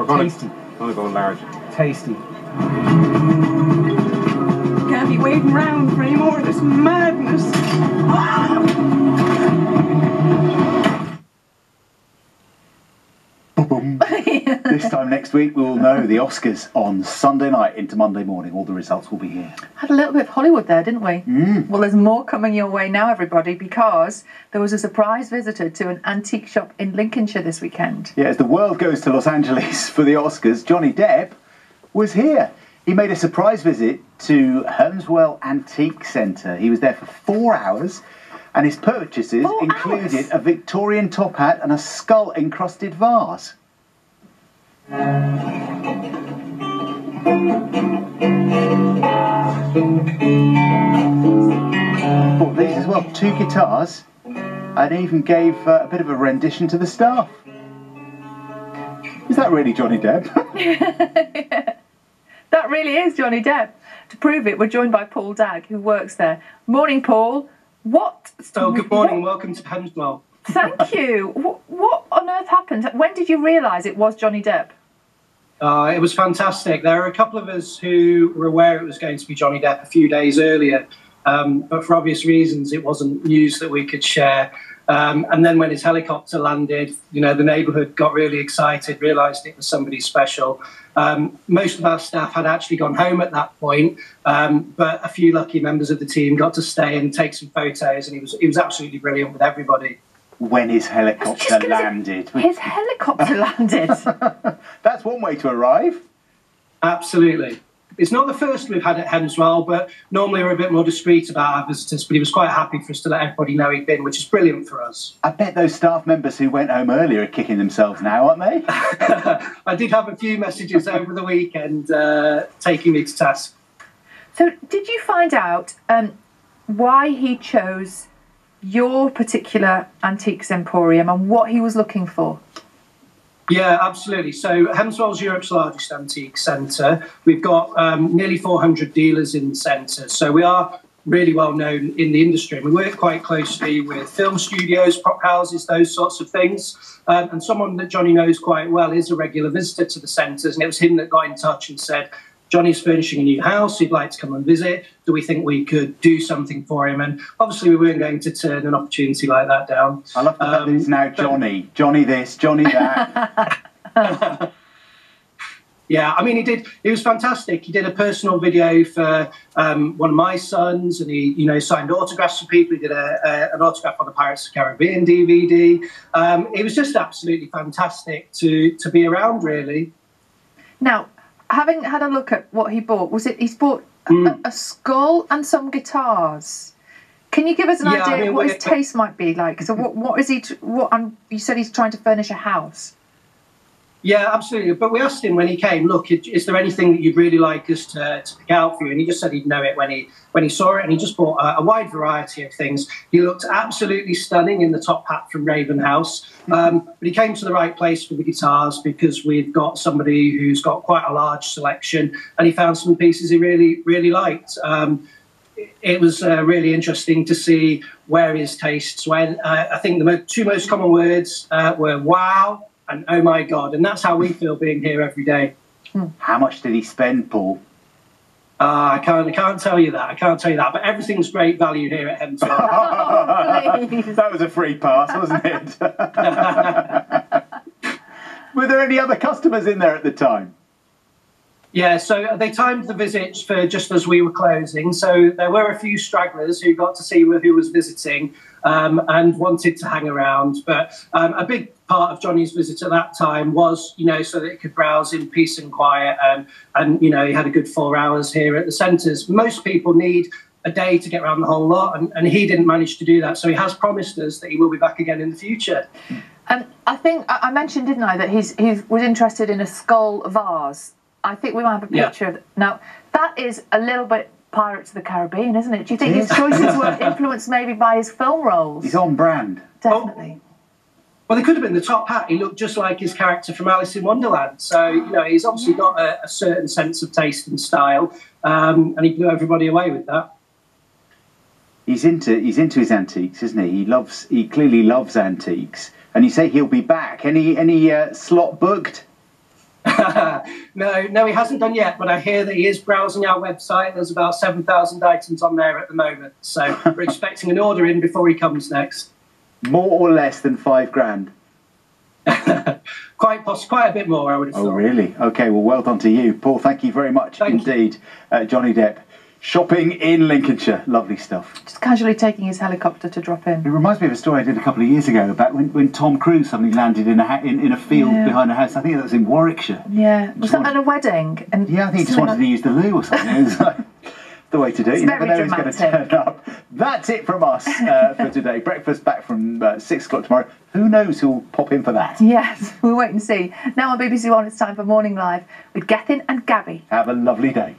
We're gonna, Tasty. gonna go large. Tasty. Can't be waiting around for any more of this madness. Ah! Um, this time next week, we will know the Oscars on Sunday night into Monday morning. All the results will be here. Had a little bit of Hollywood there, didn't we? Mm. Well, there's more coming your way now, everybody, because there was a surprise visitor to an antique shop in Lincolnshire this weekend. Yeah, as the world goes to Los Angeles for the Oscars, Johnny Depp was here. He made a surprise visit to Hemswell Antique Centre. He was there for four hours, and his purchases Four included hours? a Victorian top hat and a skull encrusted vase. Bought these as well, two guitars, and even gave uh, a bit of a rendition to the staff. Is that really Johnny Depp? That really is Johnny Depp. To prove it, we're joined by Paul Dagg, who works there. Morning, Paul. What? Oh, good morning. Welcome to Hemswell. Thank you. What, what on earth happened? When did you realise it was Johnny Depp? Uh, it was fantastic. There were a couple of us who were aware it was going to be Johnny Depp a few days earlier, um, but for obvious reasons, it wasn't news that we could share. Um, and then when his helicopter landed, you know, the neighbourhood got really excited, realised it was somebody special. Um, most of our staff had actually gone home at that point, um, but a few lucky members of the team got to stay and take some photos, and he was he was absolutely brilliant with everybody. When his helicopter gonna say- landed. His helicopter landed. That's one way to arrive. Absolutely. It's not the first we've had at Hemswell, but normally we're a bit more discreet about our visitors. But he was quite happy for us to let everybody know he'd been, which is brilliant for us. I bet those staff members who went home earlier are kicking themselves now, aren't they? I did have a few messages over the weekend uh, taking me to task. so, did you find out um, why he chose your particular antiques emporium and what he was looking for? Yeah, absolutely. So Hemswell's Europe's largest antique centre. We've got um, nearly 400 dealers in the centre. So we are really well known in the industry. And we work quite closely with film studios, prop houses, those sorts of things. Um, and someone that Johnny knows quite well is a regular visitor to the centres. And it was him that got in touch and said, Johnny's furnishing a new house. He'd like to come and visit. Do we think we could do something for him? And obviously, we weren't going to turn an opportunity like that down. I love the fact that Um, it's now Johnny. Johnny this, Johnny that. Yeah, I mean, he did. It was fantastic. He did a personal video for um, one of my sons, and he, you know, signed autographs for people. He did a, a, an autograph on the Pirates of the Caribbean DVD. Um, it was just absolutely fantastic to to be around. Really, Now, having had a look at what he bought, was it he's bought a, Mm. a skull and some guitars? Can you give us an Yeah, I idea mean, what his we- taste might be like? So, what what is he? What? Um, you said he's trying to furnish a house. Yeah, absolutely. But we asked him when he came, look, is there anything that you'd really like us to, to pick out for you? And he just said he'd know it when he when he saw it, and he just bought a, a wide variety of things. He looked absolutely stunning in the top hat from Raven House, um, but he came to the right place for the guitars because we've got somebody who's got quite a large selection, and he found some pieces he really really liked. Um, it was uh, really interesting to see where his tastes went. Uh, I think the mo- two most common words uh, were "wow" and "oh my god," and that's how we feel being here every day. How much did he spend, Paul? Uh, I can't, I can't tell you that. I can't tell you that. But everything's great value here at Hemswell. please. that was a free pass, wasn't it? Were there any other customers in there at the time? Yeah, so they timed the visits for just as we were closing. So there were a few stragglers who got to see who was visiting um, and wanted to hang around. But um, a big part of Johnny's visit at that time was, you know, so that he could browse in peace and quiet. Um, and, you know, he had a good four hours here at the centres. Most people need a day to get around the whole lot, and, and he didn't manage to do that. So he has promised us that he will be back again in the future. And I think I mentioned, didn't I, that he's he was interested in a skull vase. I think we might have a Yeah. picture of it. Now, that is a little bit Pirates of the Caribbean, isn't it? Do you think his choices were influenced maybe by his film roles? He's on brand. Definitely. Well, they could have been the top hat. He looked just like his character from Alice in Wonderland. So, you know, he's obviously got a, a certain sense of taste and style, um, and he blew everybody away with that. He's into he's into his antiques, isn't he? He loves he clearly loves antiques. And you say he'll be back. Any any uh, slot booked? No, no, he hasn't done yet, but I hear that he is browsing our website. There's about 7,000 items on there at the moment. So we're expecting an order in before he comes next. More or less than five grand? quite, poss- quite a bit more, I would have Oh, thought. really? Okay, well, well done to you. Paul, thank you very much Thank indeed. Uh, Johnny Depp, shopping in Lincolnshire. Lovely stuff. Just casually taking his helicopter to drop in. It reminds me of a story I did a couple of years ago about when, when Tom Cruise suddenly landed in a, ha- in, in a field Yeah. behind a house. I think that was in Warwickshire. Yeah. Was that at a wedding? And Yeah, I think he just wanted to use the loo or something. It was like the way to do it. It's you never know very who's going to turn up. That's it from us uh, for today. Breakfast back from uh, six o'clock tomorrow. Who knows who'll pop in for that? Yes, we'll wait and see. Now on BBC One, it's time for Morning Live with Gethin and Gabby. Have a lovely day.